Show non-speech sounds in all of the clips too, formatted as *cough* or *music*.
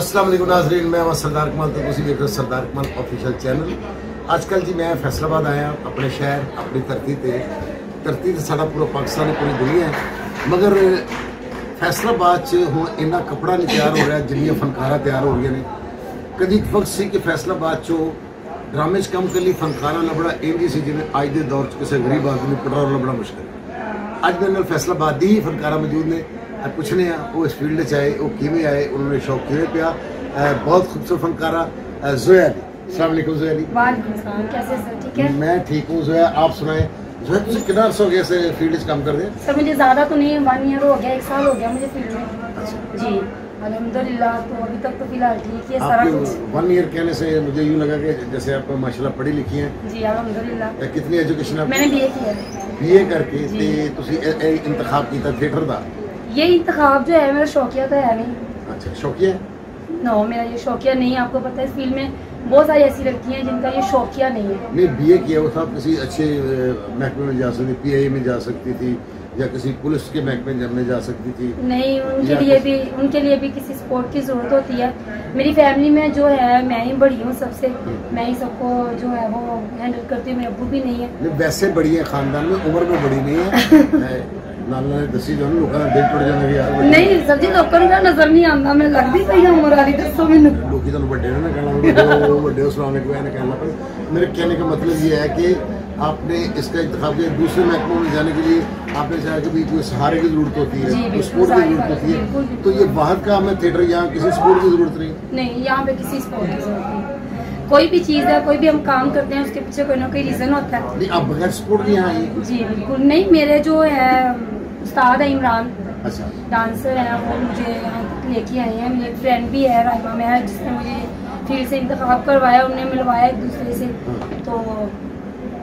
ਅਸਲਾਮ ਅਲੈਕੁਮ ਨਾਜ਼ਰੀਨ, ਮੈਂ ਹਾਂ ਸਰਦਾਰ ਕਮਾਲ ਤੇ ਤੁਸੀਂ ਦੇਖ ਰਹੇ ਹੋ ਸਰਦਾਰ ਕਮਾਲ ਅਫੀਸ਼ੀਅਲ ਚੈਨਲ ਅੱਜ ਕੱਲ ਜੀ ਮੈਂ ਫੈਸਲਾਬਾਦ ਆਇਆ, ਆਪਣੇ ਸ਼ਹਿਰ, ਆਪਣੀ ਧਰਤੀ ਤੇ। ਧਰਤੀ ਤੇ ਸਾਡਾ ਪੂਰਾ ਪਾਕਿਸਤਾਨ, ਪੂਰੀ ਦੁਨੀਆ ਹੈ। ਮਗਰ ਫੈਸਲਾਬਾਦ 'ਚ ਹੁਣ ਇੰਨਾ ਕਪੜਾ ਨਹੀਂ ਤਿਆਰ ਹੋ ਰਿਹਾ, ਜਿੰਨੀਆਂ ਫਨਕਾਰਾਂ ਤਿਆਰ ਹੋ ਰਹੀਆਂ ਨੇ। ਕਦੀ ਇੱਕ ਵਕਤ ਸੀ ਕਿ ਫੈਸਲਾਬਾਦ 'ਚੋਂ ਡਰਾਮੇ 'ਚ ਕੰਮ ਕਰਨ ਲਈ ਫਨਕਾਰਾਂ ਲੱਭਣਾ ਇੰਜੀ ਸੀ ਜਿਵੇਂ ਅੱਜ ਦੇ ਦੌਰ 'ਚ ਕਿਸੇ ਗਰੀਬ ਆਦਮੀ ਨੂੰ ਪੈਟਰੋਲ ਲੱਭਣਾ ਮੁਸ਼ਕਲ। ਅੱਜ ਦੇ ਨਾਲ ਫੈਸਲਾਬਾਦ ਦੀ ਹੀ ਫਨਕਾਰਾਂ ਮੌਜੂਦ ਨੇ। ਪੁੱਛਨੇ वो इस फ़ील्ड ਫੀਲਡ आए वो किमें आए उन्होंने शौक ਨੂੰ ਸ਼ੌਕ ਕਿਵੇਂ ਪਿਆ ਬਹੁਤ ਖੂਬਸੂਰਤ ਫਨਕਾਰਾ जोया जी मैं ठीक हूँ जोया। आप सुनाए। जोया हो गया फ़ील्ड काम कर रहे सर मुझे ज़्यादा तो नहीं वन ईयर हो गया एक साल हो गया मुझे फ़ील्ड में। अच्छा। जी। तो अभी तक तो फ़िलहाल ठीक है सारा कुछ। वन ईयर कहने से मुझे यूँ लगा कि जैसे आप माशाल्लाह पढ़ी लिखी हैं। जी कितनी एजुकेशन मैंने बी ए करके इंतखाब किया थिएटर का ये इंतखाब तो जो है मेरा शौकिया तो है नहीं। अच्छा शौकिया? नो मेरा ये शौकिया नहीं आपको पता है इस फ़ील्ड में बहुत सारी ऐसी लड़की हैं जिनका ये शौकिया नहीं है। नहीं बी ए किया हुआ था किसी अच्छे महकमे में जा सकती पी आई में जा सकती थी या किसी पुलिस के महकमे में जा सकती थी। नहीं उनके लिए भी उनके लिए भी किसी सपोर्ट की ज़रूरत होती है। मेरी फैमिली में जो है मैं ही बड़ी हूँ सबसे। हम्म। मैं ही सबको जो है वो हैंडल करती हूँ मेरे अबू भी नहीं है। वैसे बड़ी है खानदान में उम्र में बड़ी नहीं है। *laughs* नाल नाल दसी जो लोगों का दिल टुट जाना कि यार बड़ी- ਨਹੀਂ ਸਰ ਜੀ ਲੋਕਾਂ ਨੂੰ ਤਾਂ ਨਜ਼ਰ ਨਹੀਂ ਆਉਂਦਾ ਮੈਨੂੰ ਲੱਗਦੀ ਪਈ ਆ ਉਮਰ ਵਾਲੀ ਦੱਸੋ ਮੈਨੂੰ लोग तो बड़े ने ना कहना बड़े बड़े उस्लामिक वह ने कहना पर मेरे कहने का मतलब ये है कि आपने इसका इंतखाब किया दूसरे महकमों में जाने के लिए आपने चाहा कि भी कोई सहारे की जरूरत होती है जी, कोई बिल्कुल, सपोर्ट की सहारे जरूरत होती बिल्कुल, है बिल्कुल। तो ये बाहर का हमें थिएटर यहाँ किसी सपोर्ट की जरूरत नहीं नहीं यहाँ पे किसी स्पोर्ट की जरूरत नहीं कोई भी चीज़ है कोई भी हम काम करते हैं उसके पीछे कोई ना कोई रीज़न होता है नहीं आप बगैर सपोर्ट के यहाँ आई जी बिल्कुल नहीं मेरे जो है उस्ताद है इमरान। अच्छा। डांसर है वो मुझे यहाँ लेके आए हैं। मेरे फ्रेंड भी है राइमा में है जिसने मुझे फ़ील्ड से इंतखब करवाया उन्हें मिलवाया एक दूसरे से। तो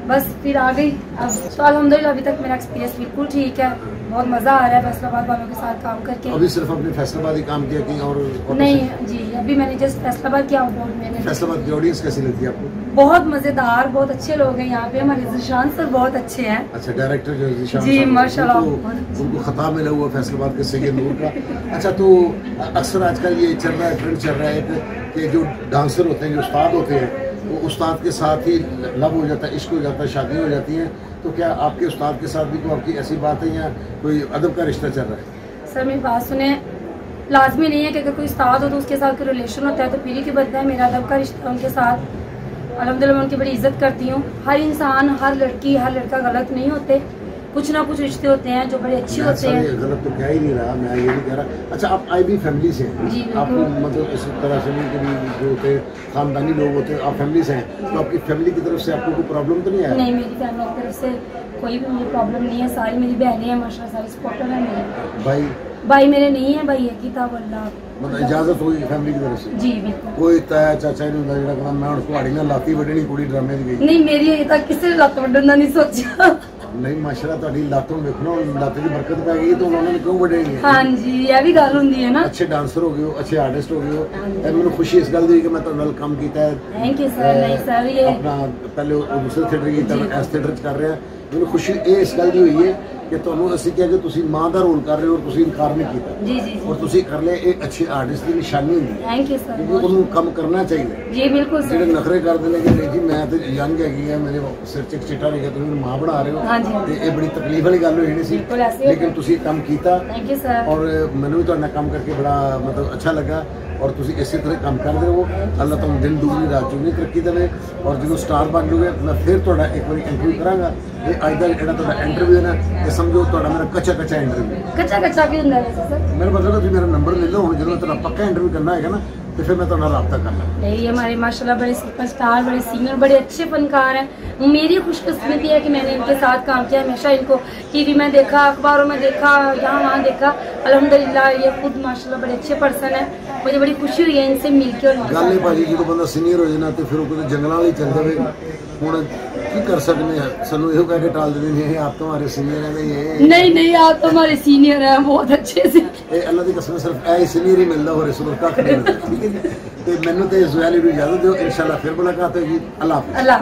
बस फिर आ गई। अब तो अलहमदिल्ला अभी तक मेरा एक्सपीरियंस बिल्कुल ठीक है। बहुत मज़ा आ रहा है फैसलाबाद वालों के साथ काम करके। अभी सिर्फ़ अपने फैसलाबाद ही काम किया कहीं और और नहीं जी अभी मैंने जस्ट फैसलाबाद किया बोर्ड मैंने। फैसलाबाद की ऑडियंस कैसी लगती है आपको? बहुत मज़ेदार बहुत अच्छे लोग हैं यहाँ पे। हमारे जिशान सर बहुत अच्छे हैं। अच्छा डायरेक्टर जो जिशान जी, माशाल्लाह, उनको- खताब मिला हुआ फैसलाबाद के सैयद नूर का। अच्छा तो अक्सर आजकल ये चल रहा है ट्रेंड चल रहा है कि- कि जो डांसर होते हैं जो उस्ताद होते हैं वो उस्ताद के साथ ही लव हो जाता है, इश्क हो जाता है, शादी हो जाती है तो क्या आपके उस्ताद के साथ भी कोई आपकी ऐसी बात है या कोई अदब का रिश्ता चल रहा है? सर, मेरी बात सुने। लाजमी नहीं है कि अगर कोई उस्ताद हो तो उसके साथ कोई रिलेशन होता है तो पीढ़ी के बनता है, मेरा अदब का रिश्ता उनके साथ। अलहमदिल्ला मैं उनकी बड़ी इज़्ज़त करती हूँ। हर इंसान, हर लड़की, हर लड़का गलत नहीं होते। कुछ ना कुछ रिश्ते होते हैं जो बड़े अच्छे मैं होते सर ये हैं गलत तो कह ही नहीं रहा मैं ये नहीं कह रहा अच्छा आप आई भी फैमिली से हैं जी, बिल्कुल। आपको मतलब इस तरह से नहीं कभी जो होते हैं खानदानी लोग होते हैं आप फैमिली से हैं तो आपकी फैमिली की तरफ से आपको कोई प्रॉब्लम तो नहीं आया नहीं मेरी फैमिली की तरफ से कोई भी मुझे प्रॉब्लम नहीं है सारी मेरी बहनें हैं माशा सारी सपोर्टर हैं मेरे भाई भाई मेरे नहीं है भाई है किताब अल्लाह मतलब इजाजत होगी फैमिली की तरफ से जी बिल्कुल कोई ताया चाचा नहीं ਹੁੰਦਾ ਜਿਹੜਾ ਕਹਿੰਦਾ ਮੈਂ ਹੁਣ ਤੁਹਾਡੀ ਨਾਲ ਲਾਤੀ ਵੱਢਣੀ ਕੁੜੀ ਡਰਾਮੇ ਦੀ ਗਈ नहीं मेरी अजे तक किसी ने लत्त वड्डन का नहीं सोचा ਨਹੀਂ ਮਾਸ਼ਾਅੱਲਾ ਤੁਹਾਡੀ ਲੱਤ ਨੂੰ ਵੇਖਣਾ ਲੱਤ ਦੀ ਬਰਕਤ ਪੈ ਗਈ ਤਾਂ ਉਹਨਾਂ ਨੇ ਕਿਉਂ ਵਡੇਗੀ ਹਾਂਜੀ ਇਹ ਵੀ ਗੱਲ ਹੁੰਦੀ ਹੈ ਨਾ। ਅੱਛੇ ਡਾਂਸਰ ਹੋ ਗਏ ਹੋ ਅੱਛੇ ਆਰਟਿਸਟ ਹੋ ਗਏ ਹੋ। ਇਹ ਮੈਨੂੰ ਖੁਸ਼ੀ ਇਸ ਗੱਲ ਦੀ ਕਿ ਮੈਂ ਤੁਹਾਡੇ ਨਾਲ ਕੰਮ ਕੀਤਾ ਹੈ। ਥੈਂਕ ਯੂ ਸਰ ਨਹੀਂ ਸਰ ਇਹ ਆਪਣਾ ਪਹਿਲੇ ਉਸ ਥੀਏਟਰ ਕੀਤਾ ਇਸ ਥੀਏਟਰ ਚ ਕਰ ਰਿਹਾ। ਮੈਨੂੰ ਖੁਸ਼ੀ ਇਹ ਇਸ ਗੱਲ ਦੀ ਹੋਈ ਹੈ ਕਿ ਤੁਹਾਨੂੰ ਅਸੀਂ ਕਿਹਾ ਕਿ ਤੁਸੀਂ ਮਾਂ ਦਾ ਰੋਲ ਕਰ ਰਹੇ ਹੋ ਤੁਸੀਂ ਇਨਕਾਰ ਨਹੀਂ ਕੀਤਾ। ਜੀ ਜੀ ਔਰ ਤੁਸੀਂ ਕਰ ਲਿਆ ਇਹ ਅੱਛੇ ਆਰਟਿਸਟ ਦੀ ਨਿਸ਼ਾਨੀ ਹੁੰਦੀ ਹੈ। ਥੈਂਕ ਯੂ ਸਰ ਉਹਨੂੰ ਕੰਮ ਕਰਨਾ ਚਾਹੀਦਾ ਜੀ ਬਿਲਕੁਲ ਸਰ ਜਿਹੜੇ ਨਖਰੇ ਕਰਦੇ ਨੇ ਕਿ ਨਹੀਂ ਜੀ ਮੈਂ ਤੇ ਯੰਗ ਹੈਗੀ ਆ ਮੇਰੇ ਸਿਰ 'ਚ ਚਿੱਟਾ ਲਿਖਿਆ ਤੁਸੀਂ ਮੈਨੂੰ ਮਾਂ ਬਣਾ ਰਹੇ ਹੋ। ਤੇ ਇਹ ਬੜੀ ਤਕਲੀਫ ਵਾਲੀ ਗੱਲ ਹੋਈ ਨਹੀਂ ਸੀ। ਲੇਕਿਨ ਤੁਸੀਂ ਕੰਮ ਕੀਤਾ। ਥੈਂਕ ਯੂ ਸਰ ਔਰ ਮੈਨੂੰ ਵੀ ਤੁਹਾਡਾ ਕੰਮ ਕਰਕੇ ਬੜਾ ਮਤਲਬ ਅੱਛਾ ਲੱਗਾ। ਔਰ ਤੁਸੀਂ ਇਸੇ ਤਰ੍ਹਾਂ ਕੰਮ ਕਰਦੇ ਰਹੋ। ਅੱਲਾ ਤੁਹਾਨੂੰ ਦਿਨ ਦੂਰੀ ਰਾਤ ਚੁਗਨੀ ਤਰੱਕੀ ਦੇਵੇ। ਔਰ ਜਦੋਂ ਸਟਾਰ ਬਣ ਜੂਗੇ ਮੈਂ ਫਿਰ ਤੁਹਾਡਾ ਇੱਕ ਵਾਰੀ ਇੰਟਰਵਿਊ ਕਰਾਂਗਾ। ਇਹ ਅੱਜ ਦਾ ਜਿਹੜਾ ਤੁਹਾਡਾ ਇੰਟਰਵਿਊ ਹੈ ਨਾ ਇਹ ਸਮਝੋ ਤੁਹਾਡਾ ਮੇਰਾ ਕੱਚਾ ਕੱਚਾ ਇੰਟਰਵਿਊ कच्चा कच्चा भी होंगे वैसे सर ਮੇਰਾ ਮਤਲਬ ਹੈ ਤੁਸੀਂ ਮੇਰਾ ਨੰਬਰ ਲੈ ਲਓ ਹੁਣ ਜਦੋਂ ਮੈਂ ਤੁਹਾਡਾ ਪੱਕਾ ਇੰਟਰਵਿਊ करना ਹੈਗਾ ਨਾ ਤੇ ਫਿਰ ਮੈਂ ਤੁਹਾਡੇ ਨਾਲ ਰਾਬਤਾ ਕਰਨਾ नहीं ये हमारे माशाल्लाह बड़े सुपरस्टार बड़े सिंगर बड़े अच्छे फनकार हैं मेरी खुशकिस्मती है कि मैंने इनके साथ काम किया हमेशा इनको टीवी में देखा अखबारों में देखा यहाँ वहाँ देखा अल्हम्दुलिल्लाह ये खुद माशाल्लाह बड़े अच्छे पर्सन है मुझे बड़ी खुशी हुई है इनसे मिलकर और इनके ਗੱਲ ਇਹ साथ ਭਾਜੀ ਜਦੋਂ ਬੰਦਾ ਸੀਨੀਅਰ ਹੋ ਜਾਣਾ ਤੇ ਫਿਰ ਉਹ ਕਿਤੇ की कर सकने सलू यू कह के टाल देते आप तो हमारे सीनियर है नहीं नहीं नहीं आप तो हमारे सीनियर हैं बहुत अच्छे से। ए अल्लाह इस वक्त *laughs* भी इजाज़त दो इंशाल्लाह फिर मुलाकात होगी। अल्लाह अल्लाह